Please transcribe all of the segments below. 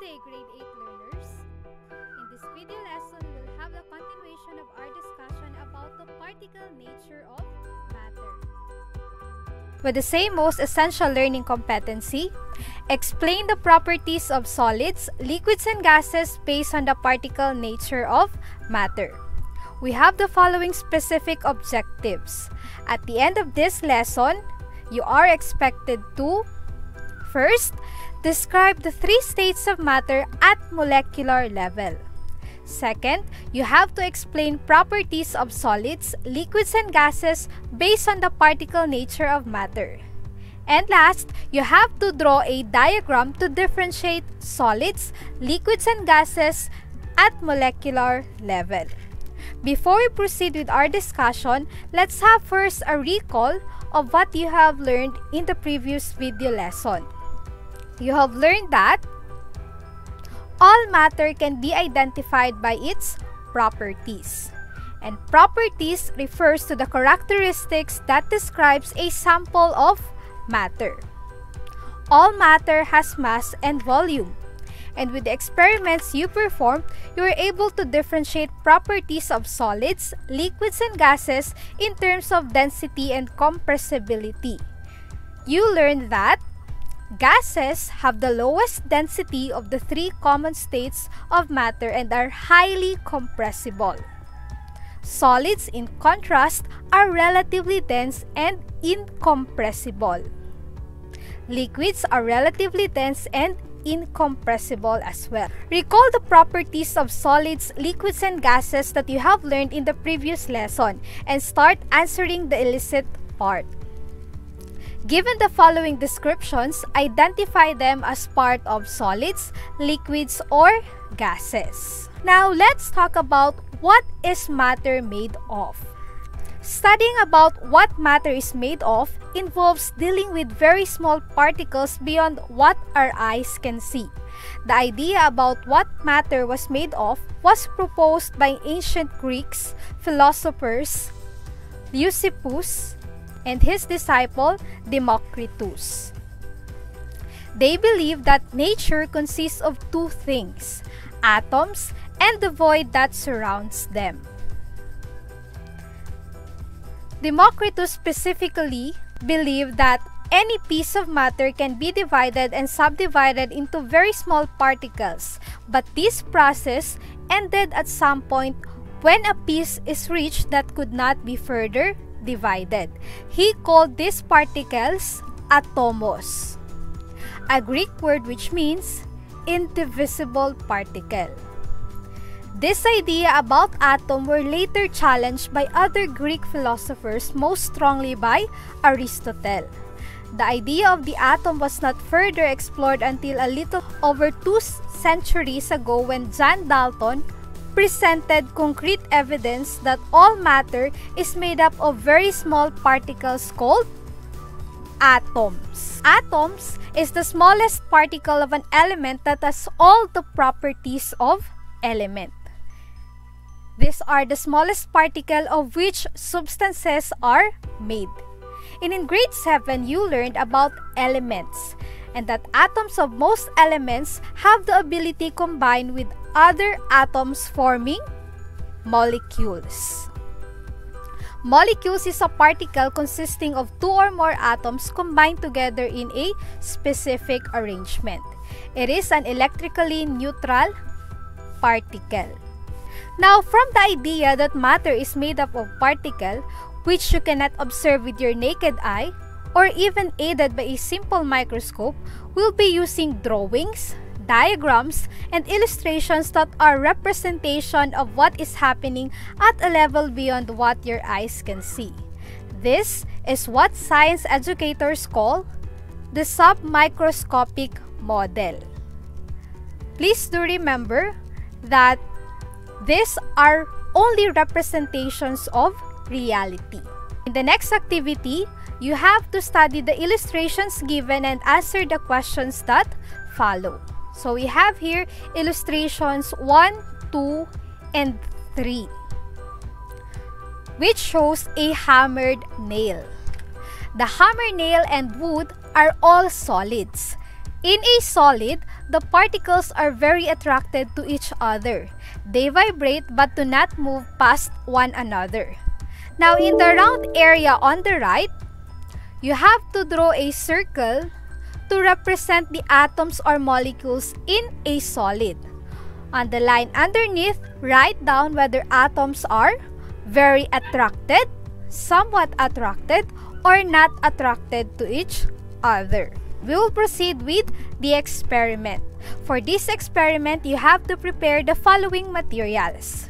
day, grade 8 learners. In this video lesson, we'll have the continuation of our discussion about the particle nature of matter. With the same most essential learning competency, explain the properties of solids, liquids, and gases based on the particle nature of matter. We have the following specific objectives. At the end of this lesson, you are expected to First, describe the three states of matter at molecular level. Second, you have to explain properties of solids, liquids, and gases based on the particle nature of matter. And last, you have to draw a diagram to differentiate solids, liquids, and gases at molecular level. Before we proceed with our discussion, let's have first a recall of what you have learned in the previous video lesson you have learned that all matter can be identified by its properties. And properties refers to the characteristics that describes a sample of matter. All matter has mass and volume. And with the experiments you performed, you were able to differentiate properties of solids, liquids, and gases in terms of density and compressibility. You learned that Gases have the lowest density of the three common states of matter and are highly compressible. Solids, in contrast, are relatively dense and incompressible. Liquids are relatively dense and incompressible as well. Recall the properties of solids, liquids, and gases that you have learned in the previous lesson and start answering the elicit part. Given the following descriptions, identify them as part of solids, liquids, or gases. Now, let's talk about what is matter made of. Studying about what matter is made of involves dealing with very small particles beyond what our eyes can see. The idea about what matter was made of was proposed by ancient Greeks, philosophers, Leucippus, and his disciple Democritus. They believe that nature consists of two things, atoms and the void that surrounds them. Democritus specifically believed that any piece of matter can be divided and subdivided into very small particles, but this process ended at some point when a piece is reached that could not be further divided. He called these particles atomos, a Greek word which means indivisible particle. This idea about atom were later challenged by other Greek philosophers, most strongly by Aristotle. The idea of the atom was not further explored until a little over two centuries ago when John Dalton presented concrete evidence that all matter is made up of very small particles called atoms. Atoms is the smallest particle of an element that has all the properties of element. These are the smallest particle of which substances are made. And in grade 7, you learned about elements and that atoms of most elements have the ability combine with other atoms forming molecules. Molecules is a particle consisting of two or more atoms combined together in a specific arrangement. It is an electrically neutral particle. Now, from the idea that matter is made up of particle, which you cannot observe with your naked eye, or even aided by a simple microscope, we'll be using drawings, diagrams, and illustrations that are representation of what is happening at a level beyond what your eyes can see. This is what science educators call the submicroscopic model. Please do remember that these are only representations of reality. In the next activity, you have to study the illustrations given and answer the questions that follow. So we have here illustrations 1, 2, and 3 which shows a hammered nail. The hammer nail and wood are all solids. In a solid, the particles are very attracted to each other. They vibrate but do not move past one another. Now, in the round area on the right, you have to draw a circle to represent the atoms or molecules in a solid. On the line underneath, write down whether atoms are very attracted, somewhat attracted, or not attracted to each other. We will proceed with the experiment. For this experiment, you have to prepare the following materials.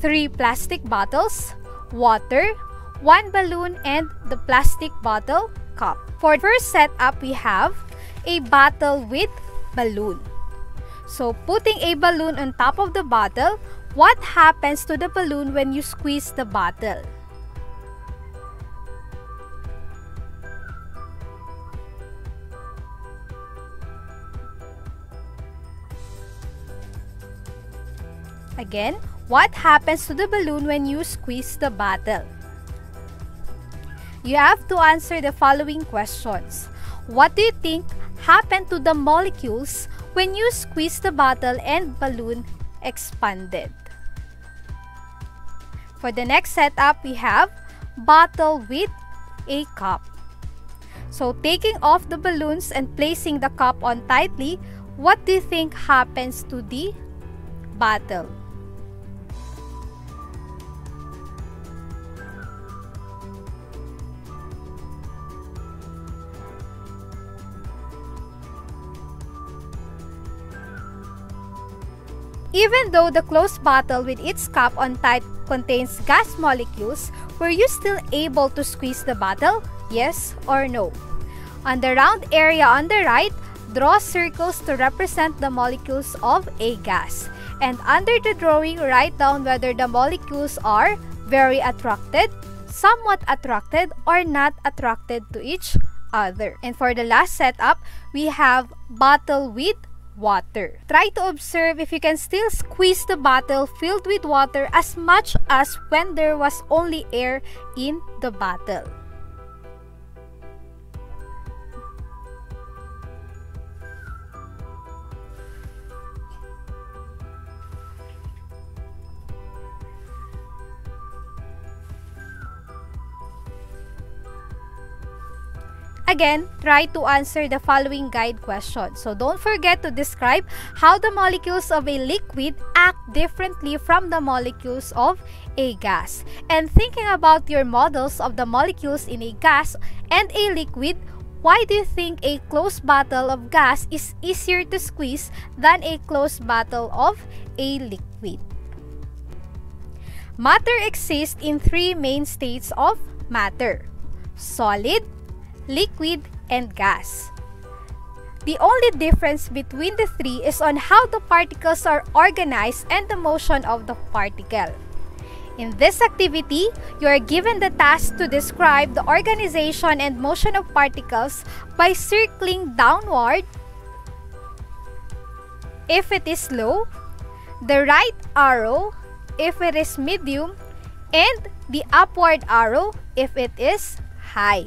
3 plastic bottles, water, 1 balloon, and the plastic bottle cup. For first setup, we have a bottle with balloon. So, putting a balloon on top of the bottle, what happens to the balloon when you squeeze the bottle? Again, what happens to the balloon when you squeeze the bottle? You have to answer the following questions. What do you think happened to the molecules when you squeeze the bottle and balloon expanded? For the next setup, we have bottle with a cup. So taking off the balloons and placing the cup on tightly, what do you think happens to the bottle? Even though the closed bottle with its cap on tight contains gas molecules, were you still able to squeeze the bottle? Yes or no? On the round area on the right, draw circles to represent the molecules of a gas. And under the drawing, write down whether the molecules are very attracted, somewhat attracted, or not attracted to each other. And for the last setup, we have bottle with water. Try to observe if you can still squeeze the bottle filled with water as much as when there was only air in the bottle. Again, try to answer the following guide questions. So don't forget to describe how the molecules of a liquid act differently from the molecules of a gas. And thinking about your models of the molecules in a gas and a liquid, why do you think a closed bottle of gas is easier to squeeze than a closed bottle of a liquid? Matter exists in three main states of matter. Solid, liquid, and gas. The only difference between the three is on how the particles are organized and the motion of the particle. In this activity, you are given the task to describe the organization and motion of particles by circling downward if it is low, the right arrow if it is medium, and the upward arrow if it is high.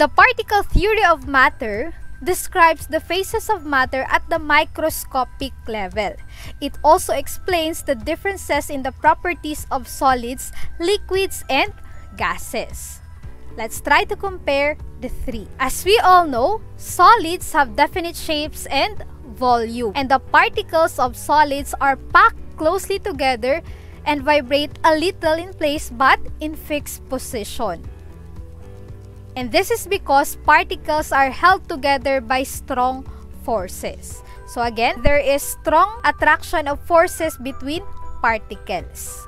The particle theory of matter describes the phases of matter at the microscopic level. It also explains the differences in the properties of solids, liquids, and gases. Let's try to compare the three. As we all know, solids have definite shapes and volume, and the particles of solids are packed closely together and vibrate a little in place but in fixed position. And this is because particles are held together by strong forces. So again, there is strong attraction of forces between particles.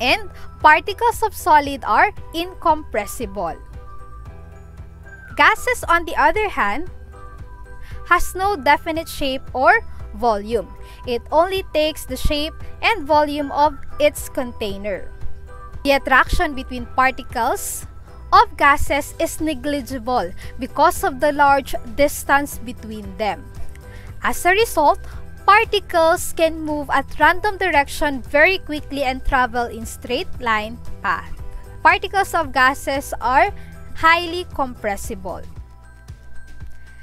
And particles of solid are incompressible. Gases, on the other hand, has no definite shape or volume. It only takes the shape and volume of its container. The attraction between particles of gases is negligible because of the large distance between them. As a result, particles can move at random direction very quickly and travel in straight line path. Particles of gases are highly compressible.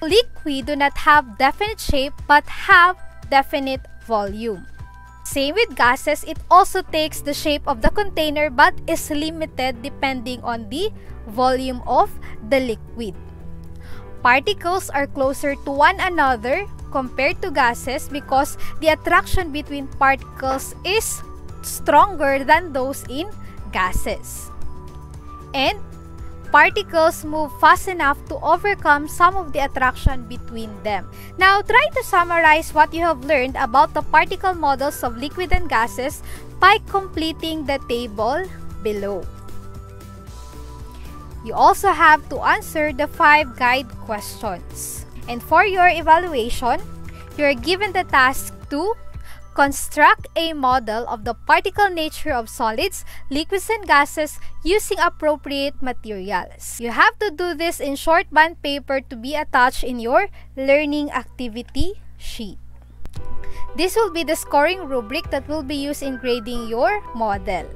liquid do not have definite shape but have definite volume. Same with gases, it also takes the shape of the container but is limited depending on the volume of the liquid. Particles are closer to one another compared to gases because the attraction between particles is stronger than those in gases. And particles move fast enough to overcome some of the attraction between them. Now, try to summarize what you have learned about the particle models of liquid and gases by completing the table below. You also have to answer the five guide questions. And for your evaluation, you are given the task to Construct a model of the particle nature of solids, liquids, and gases using appropriate materials. You have to do this in short bond paper to be attached in your learning activity sheet. This will be the scoring rubric that will be used in grading your model.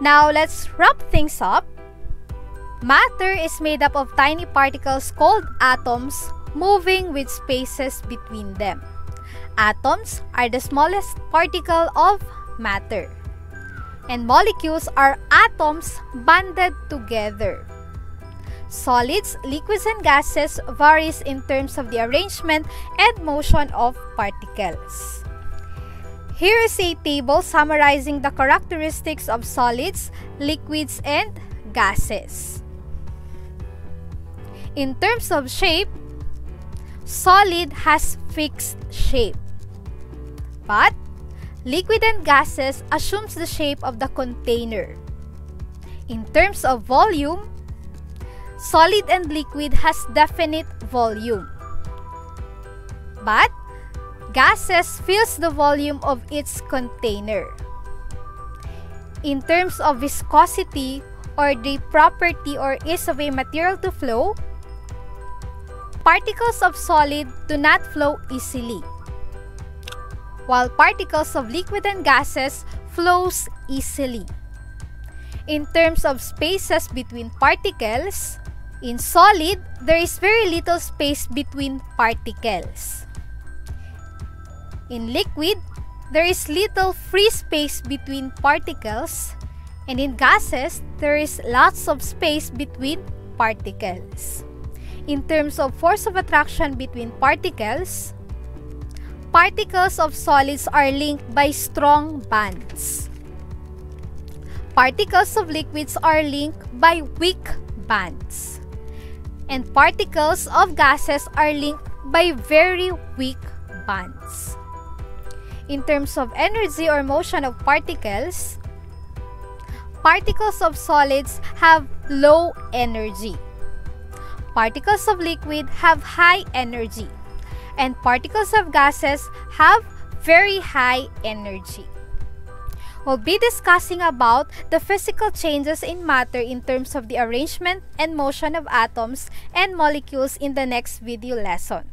Now, let's wrap things up. Matter is made up of tiny particles called atoms moving with spaces between them. Atoms are the smallest particle of matter. And molecules are atoms bonded together. Solids, liquids, and gases varies in terms of the arrangement and motion of particles. Here is a table summarizing the characteristics of solids, liquids, and gases. In terms of shape, solid has fixed shape. But liquid and gases assumes the shape of the container. In terms of volume, solid and liquid has definite volume. But gases fills the volume of its container. In terms of viscosity or the property or is of a material to flow, particles of solid do not flow easily while particles of liquid and gases flows easily. In terms of spaces between particles, in solid, there is very little space between particles. In liquid, there is little free space between particles, and in gases, there is lots of space between particles. In terms of force of attraction between particles, Particles of solids are linked by strong bonds. Particles of liquids are linked by weak bonds. And particles of gases are linked by very weak bonds. In terms of energy or motion of particles, particles of solids have low energy. Particles of liquid have high energy and particles of gases have very high energy. We'll be discussing about the physical changes in matter in terms of the arrangement and motion of atoms and molecules in the next video lesson.